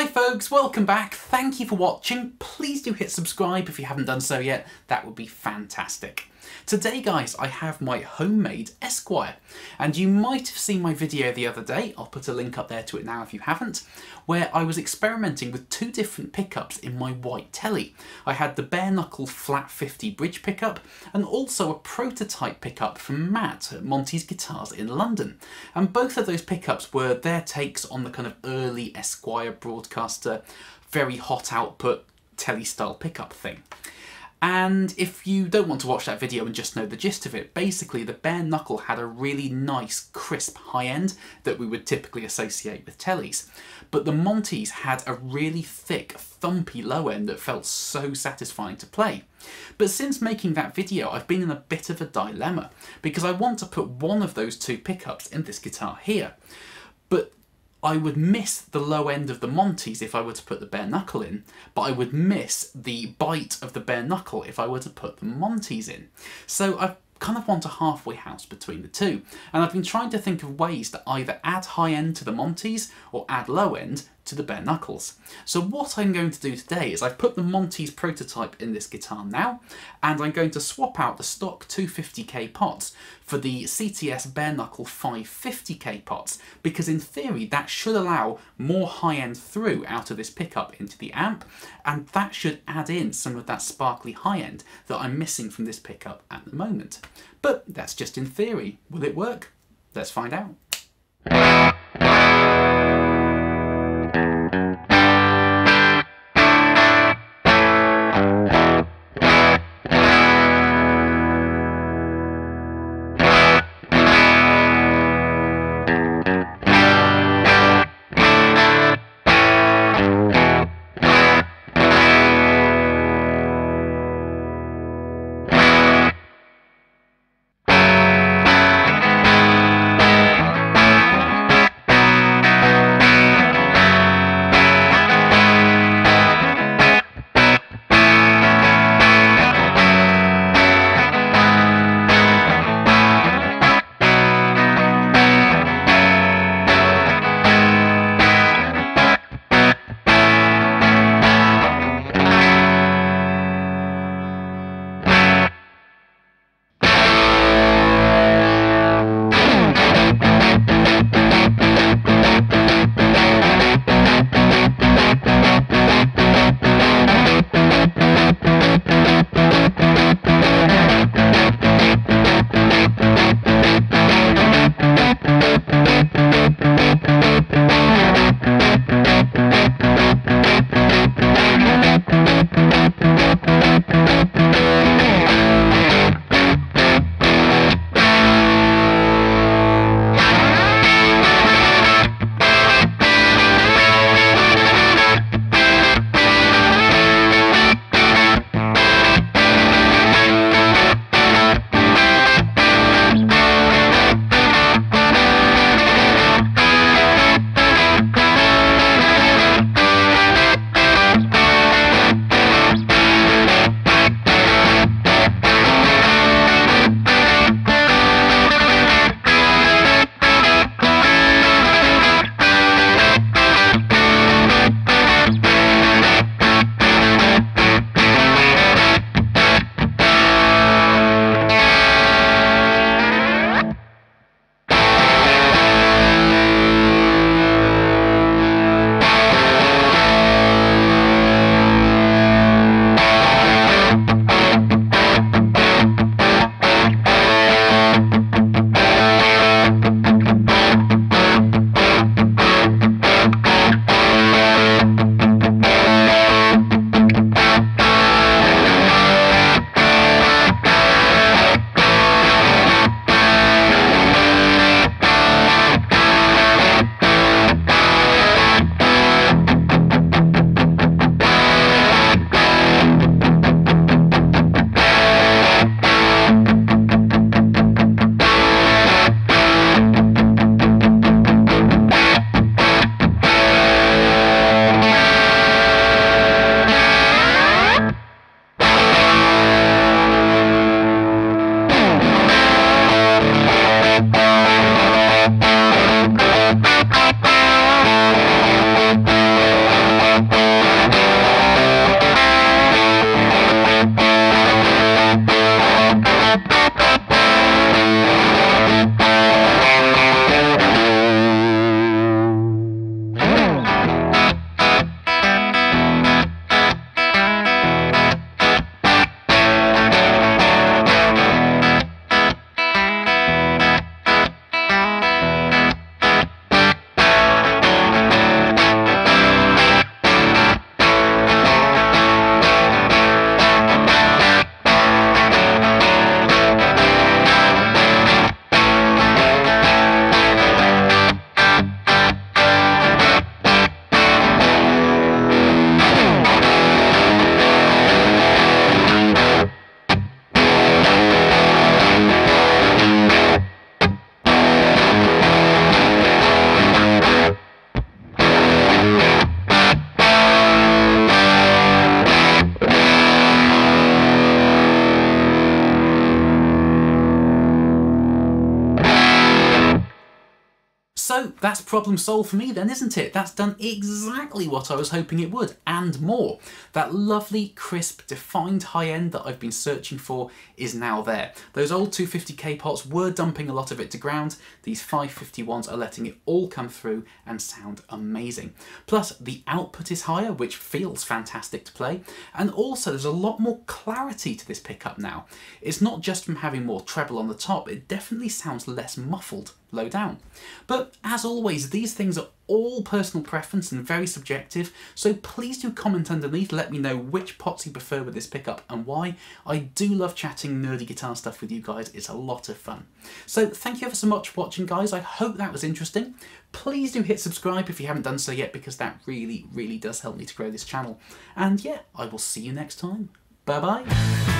Hi folks, welcome back. Thank you for watching. Please do hit subscribe if you haven't done so yet. That would be fantastic. Today guys, I have my homemade Esquire, and you might have seen my video the other day, I'll put a link up there to it now if you haven't, where I was experimenting with two different pickups in my white telly. I had the bare knuckle flat 50 bridge pickup, and also a prototype pickup from Matt at Monty's Guitars in London. And both of those pickups were their takes on the kind of early Esquire broadcaster, very hot output, telly style pickup thing. And if you don't want to watch that video and just know the gist of it, basically the bare knuckle had a really nice crisp high end that we would typically associate with tellies. But the Monty's had a really thick, thumpy low end that felt so satisfying to play. But since making that video, I've been in a bit of a dilemma, because I want to put one of those two pickups in this guitar here. But I would miss the low end of the Monty's if I were to put the bare knuckle in, but I would miss the bite of the bare knuckle if I were to put the Monty's in. So I kind of want a halfway house between the two, and I've been trying to think of ways to either add high end to the Monty's or add low end to the bare knuckles. So what I'm going to do today is I've put the Monty's prototype in this guitar now, and I'm going to swap out the stock 250k pots for the CTS bare knuckle 550k pots, because in theory that should allow more high end through out of this pickup into the amp, and that should add in some of that sparkly high end that I'm missing from this pickup at the moment. But that's just in theory. Will it work? Let's find out. Thank you. So that's problem solved for me then, isn't it? That's done exactly what I was hoping it would, and more. That lovely, crisp, defined high end that I've been searching for is now there. Those old 250k pots were dumping a lot of it to ground. These 551s are letting it all come through and sound amazing. Plus, the output is higher, which feels fantastic to play, and also there's a lot more clarity to this pickup now. It's not just from having more treble on the top, it definitely sounds less muffled low down. But as always, these things are all personal preference and very subjective, so please do comment underneath, let me know which pots you prefer with this pickup and why. I do love chatting nerdy guitar stuff with you guys, it's a lot of fun. So thank you ever so much for watching guys, I hope that was interesting. Please do hit subscribe if you haven't done so yet because that really, really does help me to grow this channel. And yeah, I will see you next time. Bye bye.